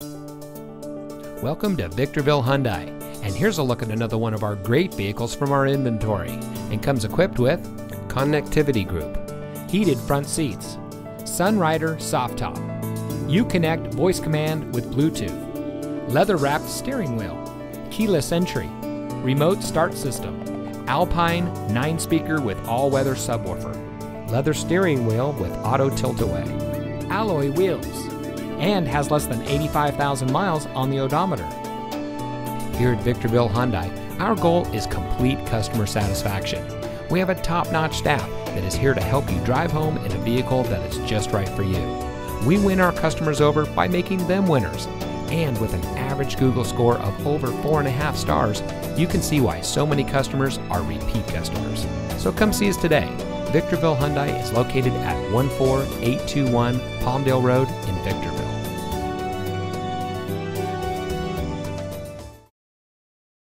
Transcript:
Welcome to Victorville Hyundai, and here's a look at another one of our great vehicles from our inventory and comes equipped with connectivity group, heated front seats, Sunrider soft top, Uconnect voice command with Bluetooth, leather wrapped steering wheel, keyless entry, remote start system, Alpine 9 speaker with all weather subwoofer, leather steering wheel with auto tilt away, alloy wheels, and has less than 85,000 miles on the odometer. Here at Victorville Hyundai, our goal is complete customer satisfaction. We have a top notch staff that is here to help you drive home in a vehicle that is just right for you. We win our customers over by making them winners. And with an average Google score of over 4.5 stars, you can see why so many customers are repeat customers. So come see us today. Victorville Hyundai is located at 14821 Palmdale Road in Victorville.